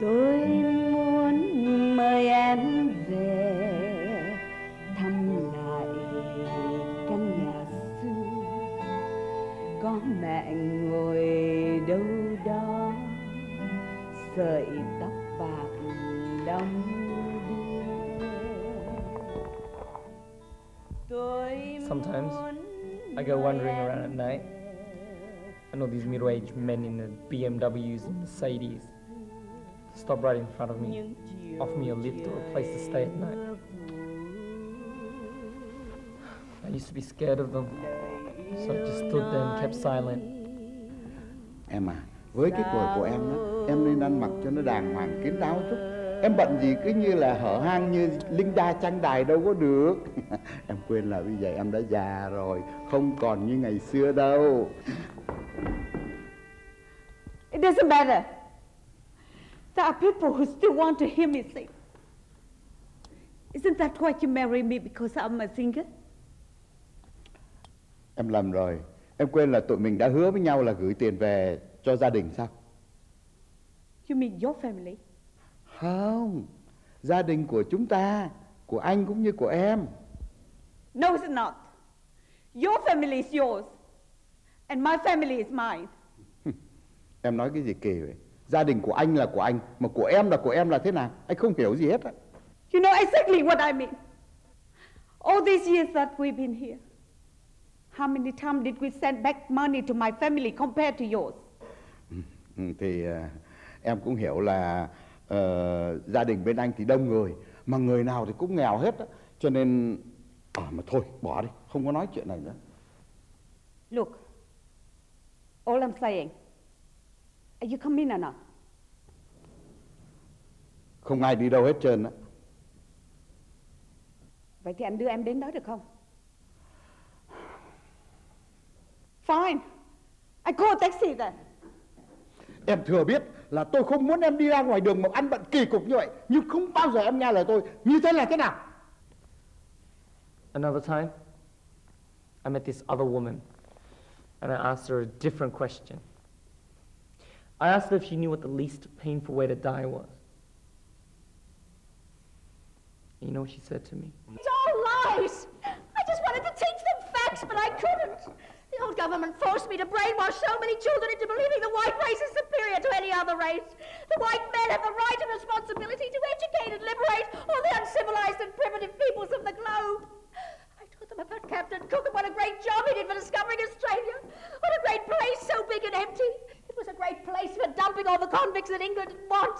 Tôi muốn mời em về thăm lại căn nhà xưa. Có mẹ ngồi đâu đó sợi tóc bạc đong Sometimes I go wandering around at night and all these middle-aged men in the BMWs and Mercedes stop right in front of me, offer me a lift or a place to stay at night. I used to be scared of them, so I just stood there and kept silent. Em à, với cái tuổi của em đó, em nên ăn mặc cho nó đàng hoàng kín đáo chút. Em bận gì cứ như là hở hang như Linda trang đài đâu có được. em quên là bây giờ em đã già rồi, không còn như ngày xưa đâu. It doesn't matter. There are people who still want to hear me sing. Isn't that why you marry me because I'm a singer? Em lầm rồi. Em quên là tụi mình đã hứa với nhau là gửi tiền về cho gia đình sao? You mean your family? Không, gia đình của chúng ta, của anh cũng như của em. No, it's not. Your family is yours, and my family is mine. Em nói cái gì kỳ vậy? Gia đình của anh là của anh, mà của em là của em là thế nào? Anh không hiểu gì hết á. You know exactly what I mean. All these years that we've been here, how many times did we send back money to my family compared to yours? Ừ, thì à, em cũng hiểu là ờ, gia đình bên anh thì đông người, mà người nào thì cũng nghèo hết á. Cho nên, à mà thôi, bỏ đi, không có nói chuyện này nữa. Look, all I'm saying, are you coming or not? Không ai đi đâu hết trơn á. Vậy thì anh đưa em đến đó được không? Fine. I call a taxi then. Em thừa biết là tôi không muốn em đi ra ngoài đường mà ăn bận kỳ cục như vậy, nhưng không bao giờ em nghe lời tôi. Như thế là thế nào? Another time, I met this other woman and I asked her a different question. I asked her if she knew what the least painful way to die was. You know what she said to me? It's all lies. I just wanted to teach them facts, but I couldn't. The old government forced me to brainwash so many children into believing the white race is superior to any other race. The white men have the right and responsibility to educate and liberate all the uncivilized and primitive peoples of the globe. I taught them about Captain Cook and what a great job he did for discovering Australia. What a great place, so big and empty. It was a great place for dumping all the convicts that England want.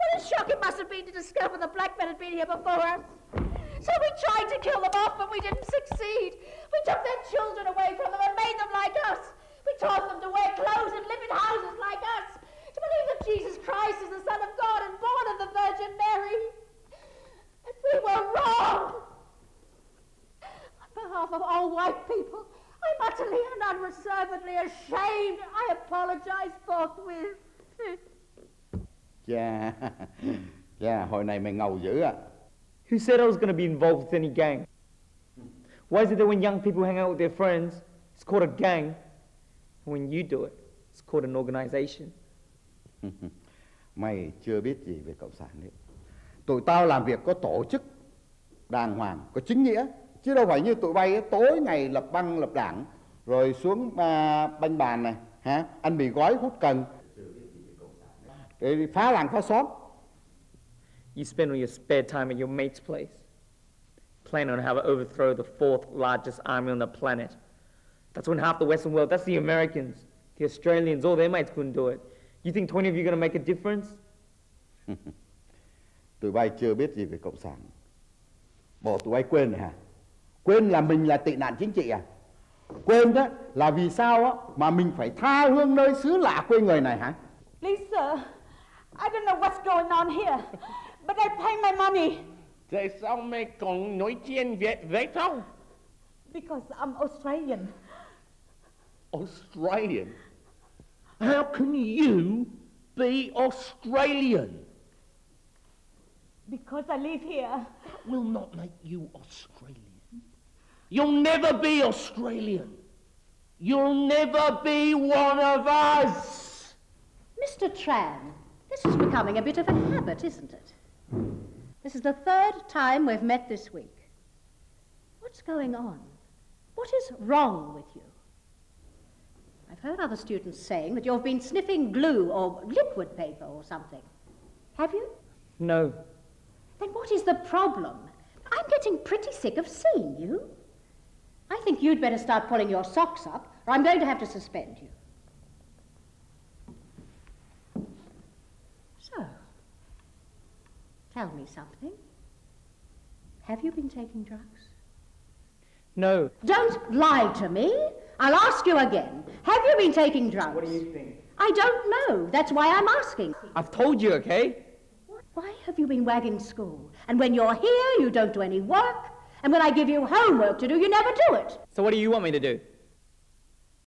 What a shock it must have been to discover the black men had been here before us. So we tried to kill them off, but we didn't succeed. We took their children away from them and made them like us. We taught them to wear clothes and live in houses like us. To believe that Jesus Christ is the Son of God and born of the Virgin Mary. And we were wrong. On behalf of all white people, I'm utterly and unreservedly ashamed. I apologize forthwith. Chà, chà, hồi này mày ngầu dữ à. Who said I was going to be involved with any gang? Why is it that when young people hang out with their friends, it's called a gang, and when you do it, it's called an organization? Mày chưa biết gì về Cộng sản đấy. Tụi tao làm việc có tổ chức, đàng hoàng, có chính nghĩa. Chứ đâu phải như tụi bay ấy, tối ngày lập băng lập đảng, rồi xuống à, banh bàn này, hả? ăn mì gói hút cần, để phá làng phá xóm. You spend all your spare time at your mate's place, planning on how to overthrow the fourth largest army on the planet. That's when half the Western world, that's the Americans, the Australians, all their mates couldn't do it. You think 20 of you are going to make a difference? Tụi bay chưa biết gì về Cộng sản. Bộ tụi bay quên rồi hả? Quên là mình là tị nạn chính trị à? Quên đó là vì sao á mà mình phải tha hương nơi xứ lạ quê người này hả? Please, sir, I don't know what's going on here, but I pay my money Tại sao mày còn nói chuyện Việt vậy không? because I'm Australian. Australian? How can you be Australian? Because I live here. That will not make you Australian. You'll never be Australian. You'll never be one of us. Mr. Tran, This is becoming a bit of a habit, isn't it? This is the third time we've met this week. What's going on? What is wrong with you? I've heard other students saying that you've been sniffing glue or liquid paper or something. Have you? No. Then what is the problem? I'm getting pretty sick of seeing you. I think you'd better start pulling your socks up, or I'm going to have to suspend you. So, tell me something. Have you been taking drugs? No. Don't lie to me. I'll ask you again. Have you been taking drugs? What do you think? I don't know. That's why I'm asking. I've told you, okay? Why have you been wagging school? And when you're here, you don't do any work. And when I give you homework to do, you never do it. So what do you want me to do?